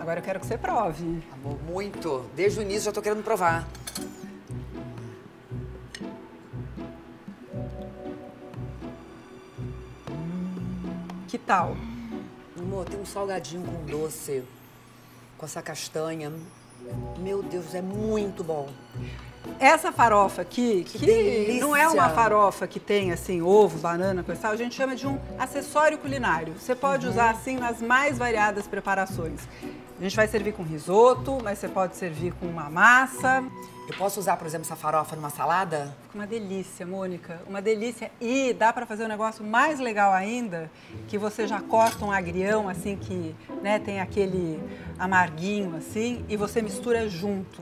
Agora eu quero que você prove. Amor, muito. Desde o início já tô querendo provar. Que tal? Amor, tem um salgadinho com doce, com essa castanha. Meu Deus, é muito bom. Essa farofa aqui, que, delícia! não é uma farofa que tem assim ovo, banana, coisa tal, a gente chama de um acessório culinário. Você pode Uhum. usar assim nas mais variadas preparações. A gente vai servir com risoto, mas você pode servir com uma massa. Eu posso usar, por exemplo, essa farofa numa salada? Fica uma delícia, Mônica, uma delícia. E dá para fazer um negócio mais legal ainda, que você já corta um agrião assim que, né, tem aquele amarguinho assim e você mistura junto.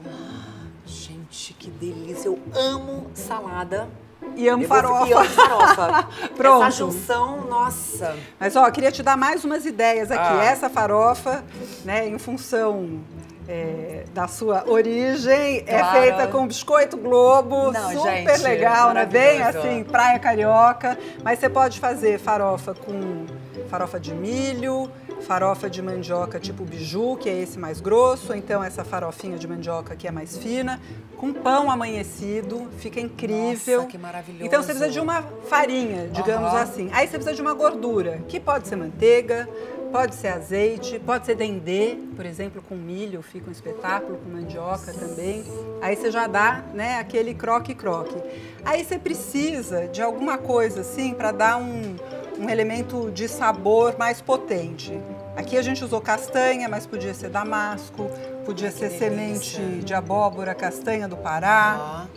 Gente, que delícia. Eu amo salada. E amo farofa. E amo farofa. Pronto. Essa junção, nossa. Mas ó, queria te dar mais umas ideias aqui. Ah. Essa farofa, né, em função é, da sua origem, é Claro. feita com biscoito Globo, Não, super gente, legal, né? Bem assim, praia carioca. Mas você pode fazer farofa com farofa de milho, farofa de mandioca tipo biju, que é esse mais grosso, ou então essa farofinha de mandioca que é mais fina, com pão amanhecido, fica incrível. Nossa, que maravilhoso. Então você precisa de uma farinha, digamos Aham. assim. Aí você precisa de uma gordura, que pode ser manteiga, pode ser azeite, pode ser dendê, por exemplo, com milho, fica um espetáculo, com mandioca também. Aí você já dá, né, aquele croque-croque. Aí você precisa de alguma coisa assim para dar um, um elemento de sabor mais potente. Aqui a gente usou castanha, mas podia ser damasco, podia ser semente de abóbora, castanha do Pará. Aham.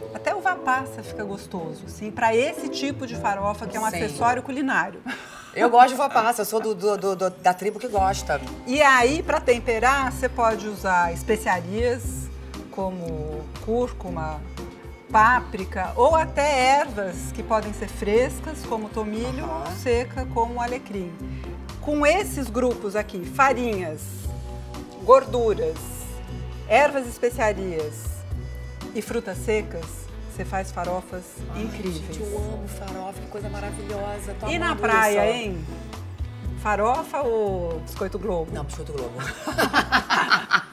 Passa fica gostoso, sim, para esse tipo de farofa que é um Sim. acessório culinário. Eu gosto de uva passa, eu sou do, do- do- da tribo que gosta. E aí, para temperar, você pode usar especiarias como cúrcuma, páprica ou até ervas que podem ser frescas, como tomilho, Aham. ou seca, como alecrim. Com esses grupos aqui, farinhas, gorduras, ervas especiarias e frutas secas, você faz farofas incríveis. Gente, eu amo farofa, que coisa maravilhosa. Tô E na praia, isso. hein? Farofa ou biscoito globo? Não, biscoito Globo.